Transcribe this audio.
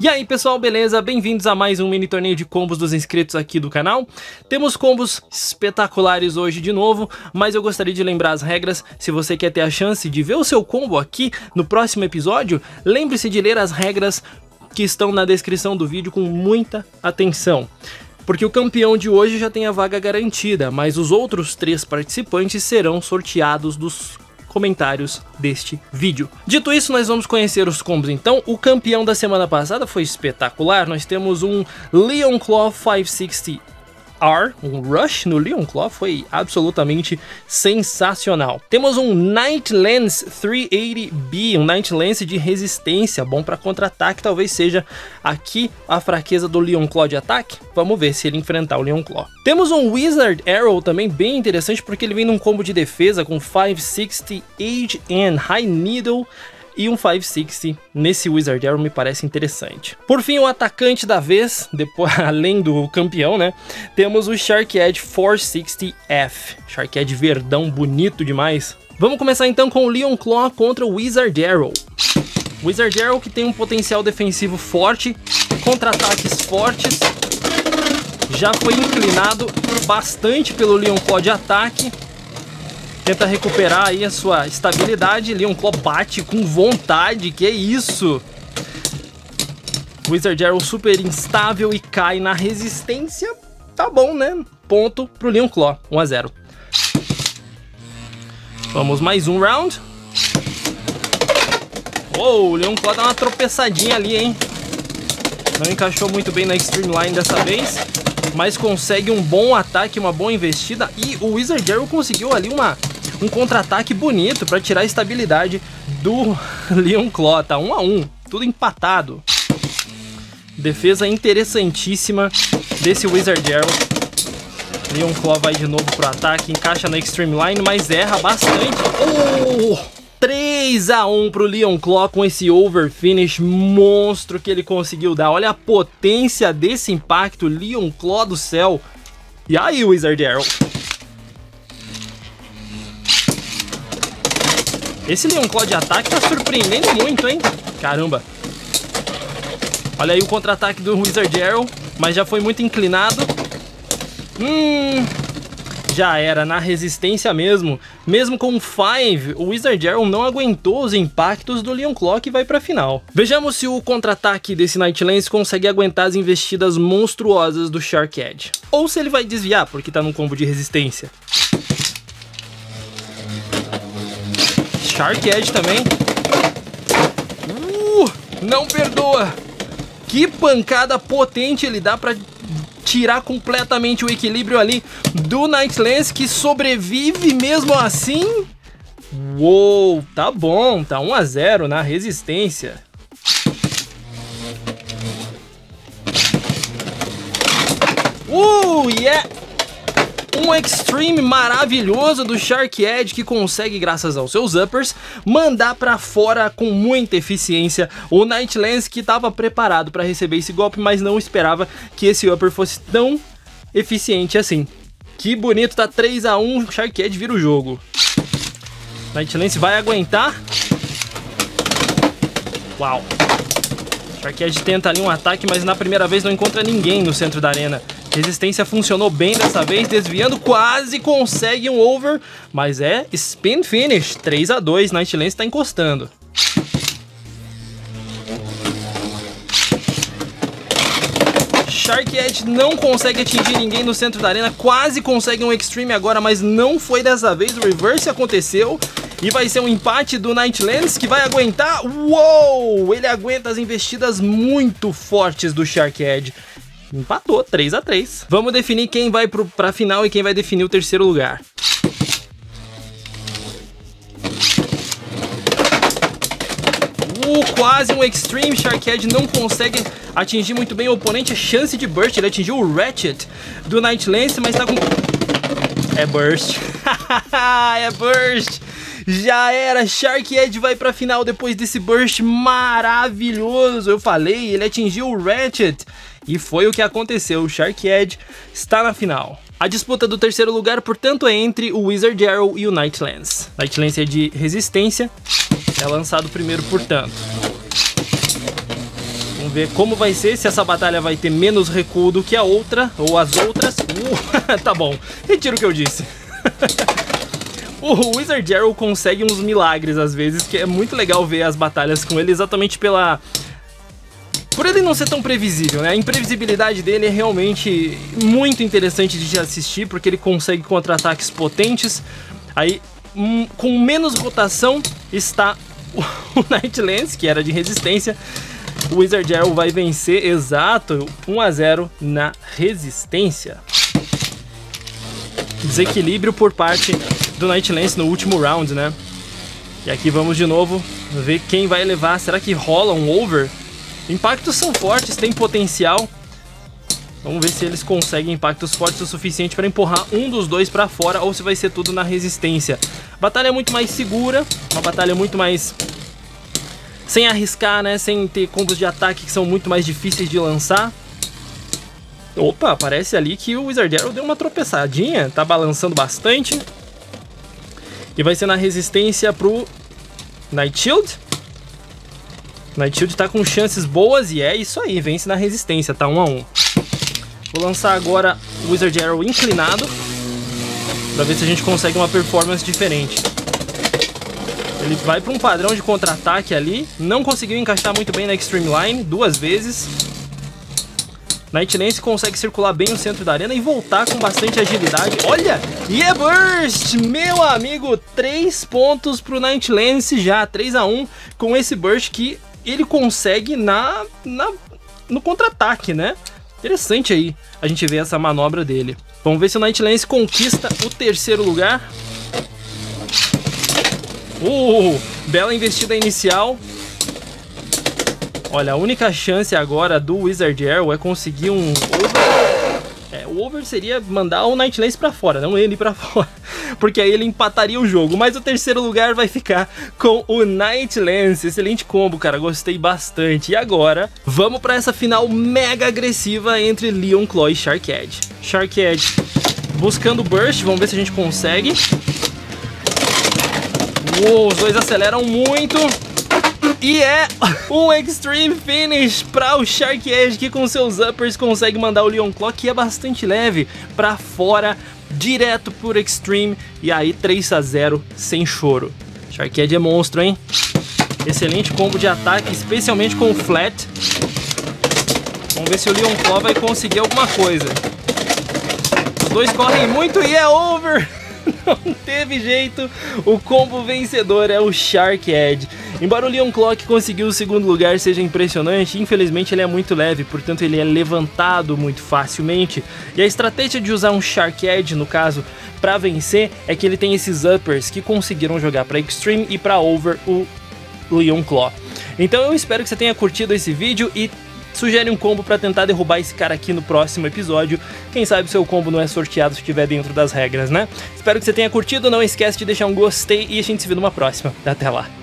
E aí pessoal, beleza? Bem-vindos a mais um mini torneio de combos dos inscritos aqui do canal. Temos combos espetaculares hoje de novo, mas eu gostaria de lembrar as regras. Se você quer ter a chance de ver o seu combo aqui no próximo episódio, lembre-se de ler as regras que estão na descrição do vídeo com muita atenção. Porque o campeão de hoje já tem a vaga garantida, mas os outros três participantes serão sorteados dos comentários deste vídeo. Dito isso, nós vamos conhecer os combos então. O campeão da semana passada foi espetacular. Nós temos um Leon Claw 560 R, um Rush no Leon Claw foi absolutamente sensacional. Temos um Night Lens 380B, um Night Lens de resistência, bom para contra-ataque, talvez seja aqui a fraqueza do Leon Claw de ataque. Vamos ver se ele enfrentar o Leon Claw. Temos um Wizard Arrow também bem interessante porque ele vem num combo de defesa com 560 Age and High Needle e um 560 nesse Wizard Arrow me parece interessante. Por fim, o atacante da vez, depois, além do campeão, né? Temos o Shark Edge 460F. Shark Edge verdão, bonito demais. Vamos começar então com o Leon Claw contra o Wizard Arrow. Wizard Arrow que tem um potencial defensivo forte, contra-ataques fortes, já foi inclinado bastante pelo Leon Claw de ataque, Tenta recuperar aí a sua estabilidade. Leon Claw bate com vontade. Que isso? Wizard Arrow super instável e cai na resistência. Tá bom, né? Ponto pro Leon Claw. 1 a 0. Vamos mais um round. Uou, o Leon Claw dá uma tropeçadinha ali, hein? Não encaixou muito bem na Extreme Line dessa vez. Mas consegue um bom ataque, uma boa investida. E o Wizard Arrow conseguiu ali uma um contra-ataque bonito para tirar a estabilidade do Leon Claw, tá 1 a 1, tudo empatado. Defesa interessantíssima desse Wizard Arrow. Leon Claw vai de novo pro ataque, encaixa na Extreme Line, mas erra bastante. Oh! 3 a 1 pro Leon Claw com esse over finish monstro que ele conseguiu dar. Olha a potência desse impacto, Leon Claw do céu. E aí, Wizard Arrow? Esse Leon Claw de ataque tá surpreendendo muito, hein? Caramba. Olha aí o contra-ataque do Wizard Arrow, mas já foi muito inclinado. Hum, já era, na resistência mesmo. Mesmo com o 5, o Wizard Arrow não aguentou os impactos do Leon Claw que vai pra final. Vejamos se o contra-ataque desse Night Lance consegue aguentar as investidas monstruosas do Shark Edge. Ou se ele vai desviar, porque tá num combo de resistência. Shark Edge também. Uh, não perdoa. Que pancada potente ele dá pra tirar completamente o equilíbrio ali do Night Lance, que sobrevive mesmo assim. Uou, tá bom, tá 1 a 0 na resistência. Uh, yeah! Um Extreme maravilhoso do Shark Edge que consegue, graças aos seus uppers, mandar para fora com muita eficiência o Night Lance que estava preparado para receber esse golpe, mas não esperava que esse upper fosse tão eficiente assim. Que bonito, tá 3 a 1 Shark Edge vira o jogo. Night Lance vai aguentar. Uau. Shark Edge tenta ali um ataque, mas na primeira vez não encontra ninguém no centro da arena. Resistência funcionou bem dessa vez, desviando, quase consegue um over, mas é spin finish, 3 a 2 Night Lance está encostando. Shark Edge não consegue atingir ninguém no centro da arena, quase consegue um Extreme agora, mas não foi dessa vez, o reverse aconteceu. E vai ser um empate do Nightlands que vai aguentar. Uou! Ele aguenta as investidas muito fortes do Shark Edge. Empatou, 3 a 3 Vamos definir quem vai pro, pra final e quem vai definir o terceiro lugar. Uh, quase um Extreme Sharkhead não consegue atingir muito bem o oponente. A chance de burst, ele atingiu o Ratchet do Night Lance, mas tá com... É burst. é burst. Já era, Shark Edge vai pra final depois desse burst maravilhoso. Eu falei, ele atingiu o Ratchet. E foi o que aconteceu, o Shark Edge está na final. A disputa do terceiro lugar, portanto, é entre o Wizard Arrow e o Night Lance. Night é de resistência, é lançado primeiro, portanto. Vamos ver como vai ser, se essa batalha vai ter menos recuo do que a outra, ou as outras. Uh, tá bom, retiro o que eu disse. o Wizard Arrow consegue uns milagres às vezes, que é muito legal ver as batalhas com ele, exatamente pela... Por ele não ser tão previsível, né? A imprevisibilidade dele é realmente muito interessante de assistir, porque ele consegue contra-ataques potentes. Aí, hum, com menos rotação, está o Night Lance, que era de resistência, o Wizard Arrow vai vencer, exato, 1 a 0 na resistência. Desequilíbrio por parte do Night Lance no último round, né? E aqui vamos de novo ver quem vai levar. Será que rola um over? Impactos são fortes, tem potencial. Vamos ver se eles conseguem impactos fortes o suficiente para empurrar um dos dois para fora ou se vai ser tudo na resistência. Batalha é muito mais segura, uma batalha muito mais sem arriscar, né? Sem ter combos de ataque que são muito mais difíceis de lançar. Opa, parece ali que o Wizard Arrow deu uma tropeçadinha, tá balançando bastante. E vai ser na resistência pro Night Shield. Night Shield tá com chances boas e é isso aí, vence na resistência, tá 1 um a 1 um. Vou lançar agora o Wizard Arrow inclinado, pra ver se a gente consegue uma performance diferente. Ele vai para um padrão de contra-ataque ali. Não conseguiu encaixar muito bem na Extreme Line, duas vezes. Night Lance consegue circular bem o centro da arena e voltar com bastante agilidade. Olha! E é Burst! Meu amigo, 3 pontos pro Night Lance já, 3 a 1 com esse Burst que ele consegue na, na no contra-ataque, né? Interessante aí a gente ver essa manobra dele. Vamos ver se o Night Lance conquista o terceiro lugar. Uh, bela investida inicial. Olha, a única chance agora do Wizard Arrow é conseguir um over. É, o over seria mandar o Night Lance pra fora, não ele pra fora. Porque aí ele empataria o jogo. Mas o terceiro lugar vai ficar com o Night Lance. Excelente combo, cara. Gostei bastante. E agora, vamos pra essa final mega agressiva entre Leon Claw e Shark Edge. Shark Edge buscando Burst. Vamos ver se a gente consegue. Uou, os dois aceleram muito. E é um Extreme Finish para o Shark Edge que com seus uppers consegue mandar o Leon Claw que é bastante leve para fora, direto por Extreme e aí 3 a 0 sem choro. Shark Edge é monstro, hein? Excelente combo de ataque, especialmente com o Flat. Vamos ver se o Leon Claw vai conseguir alguma coisa. Os dois correm muito e é over! não teve jeito, o combo vencedor é o Shark Edge. Embora o Leon Clock conseguiu o segundo lugar seja impressionante, infelizmente ele é muito leve, portanto ele é levantado muito facilmente. E a estratégia de usar um Shark Edge, no caso, para vencer, é que ele tem esses uppers que conseguiram jogar para Extreme e para Over o Leon Claw. Então eu espero que você tenha curtido esse vídeo e Sugere um combo para tentar derrubar esse cara aqui no próximo episódio. Quem sabe seu combo não é sorteado se estiver dentro das regras, né? Espero que você tenha curtido, não esquece de deixar um gostei e a gente se vê numa próxima. Até lá!